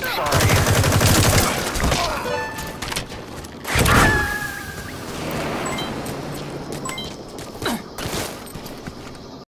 Sorry.